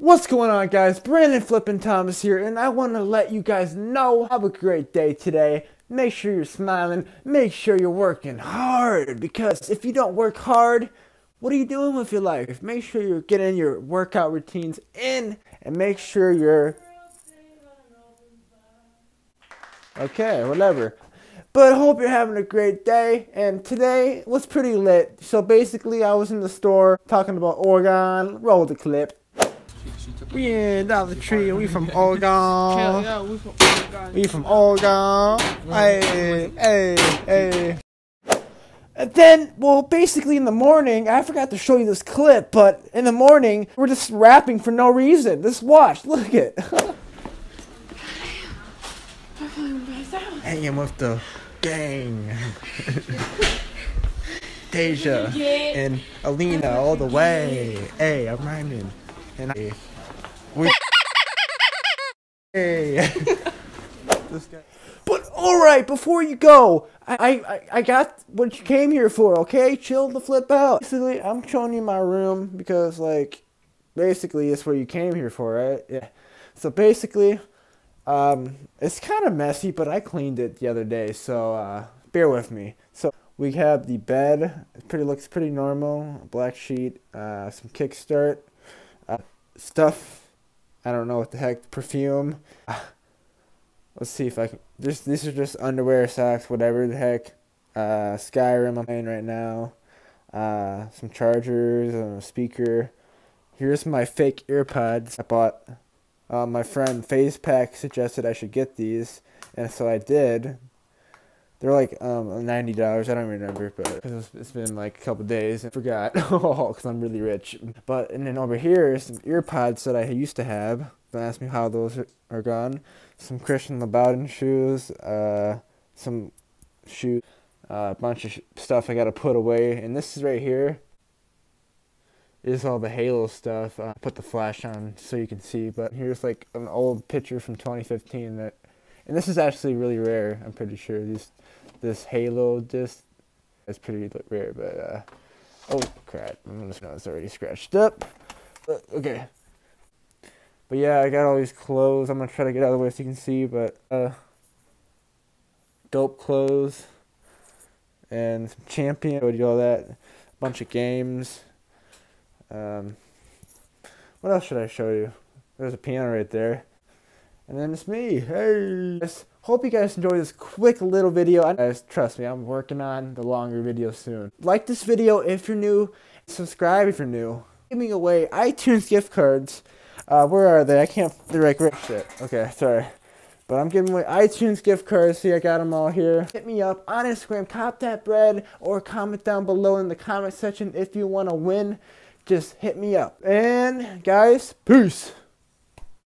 What's going on guys? Brandon Flippin Thomas here and I want to let you guys know have a great day today. Make sure you're smiling, make sure you're working hard because if you don't work hard, what are you doing with your life? Make sure you're getting your workout routines in and make sure you're Okay, whatever. But hope you're having a great day. And today was pretty lit. So basically, I was in the store talking about Oregon. Roll the clip. We in Dollar Tree. We from Oregon. Yeah, we from Oregon. We from Oregon. Hey, hey, hey. And then, well, basically in the morning, I forgot to show you this clip, but in the morning, we're just rapping for no reason. Just watch, look at it. Hanging with the gang. Deja and Alina all the way. Hey, I'm rhyming. And I. We. Hey. this guy. But alright, before you go, I, I I got what you came here for, okay? Chill the flip out. Basically, I'm showing you my room because, like, basically, it's where you came here for, right? Yeah. So basically, um, it's kind of messy, but I cleaned it the other day, so uh, bear with me. So we have the bed. It pretty looks pretty normal. Black sheet, uh, some kickstart, uh, stuff. I don't know what the heck. Perfume. let's see if I can. Just these are just underwear, socks, whatever the heck. Uh, Skyrim I'm playing right now. Uh, some chargers, a speaker. Here's my fake earpods I bought uh, my friend FacePack suggested I should get these, and so I did. They're like um, ninety dollars. I don't remember, but it's, it's been like a couple days. I forgot because I'm really rich. But and then over here is some earpods that I used to have. Don't ask me how those are gone. Some Christian Louboutin shoes. Uh, some shoes. Uh, a bunch of stuff I gotta put away. And this is right here is all the Halo stuff. Uh, put the flash on so you can see, but here's like an old picture from 2015 that, and this is actually really rare. I'm pretty sure these, this Halo disc is pretty rare, but uh, oh crap, I'm just know it's already scratched up. Okay, but yeah, I got all these clothes. I'm gonna try to get out of the way so you can see, but uh, dope clothes and some champion. I do all that, A bunch of games. Um, what else should I show you? There's a piano right there. And then it's me. Hey! Just hope you guys enjoy this quick little video. Guys, trust me, I'm working on the longer video soon. Like this video if you're new. Subscribe if you're new. Giving away iTunes gift cards. Uh, where are they? I can't. They're like shit. Okay, sorry. But I'm giving away iTunes gift cards. See, I got them all here. Hit me up on Instagram, cop that bread, or comment down below in the comment section if you want to win just hit me up. And guys, peace.